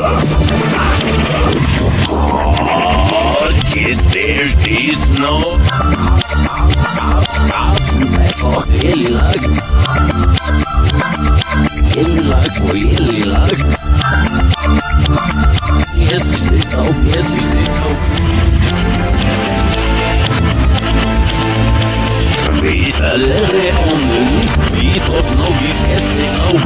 oh. Oh, is there this no? Oh, really like. Really like. Yes, go, yes, Vidare om du vi tar nog i fästning och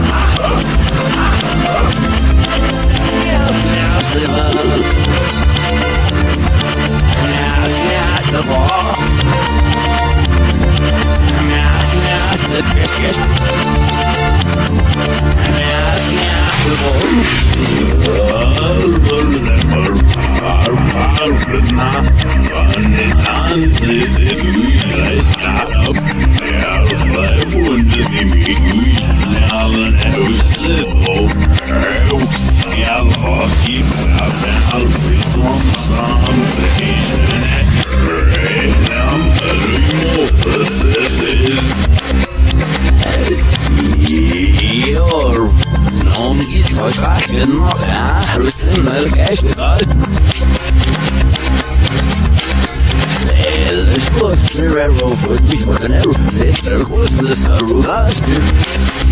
Jag bläser väl Jag fjärdar bra Jag fjärdar fiskes Jag fjärdar bra You're known as for fucking ah, listen, okay, El postrero fue mi jornero, se gusta de saludaste. El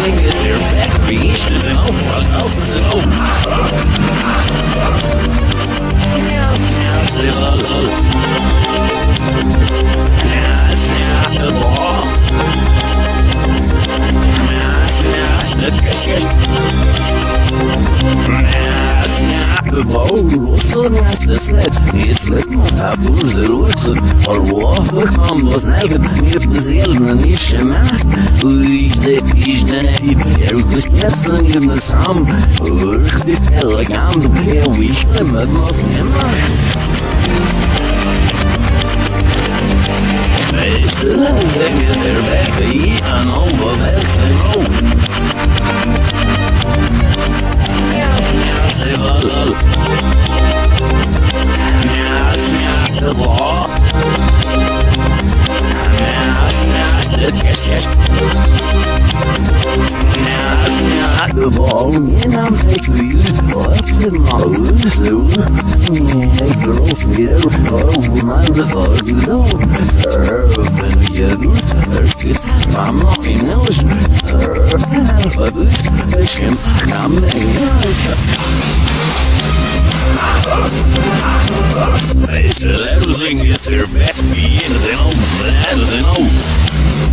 to now, the ball. So that's the set. It's like my taboos, the roots, or what the combos, nelken, if the zelen, and bezorgd zo. Surfen je doet, er is van nog in huis. Wat is, is geen gaan Everything gets their back, be in the zone, that is an oath.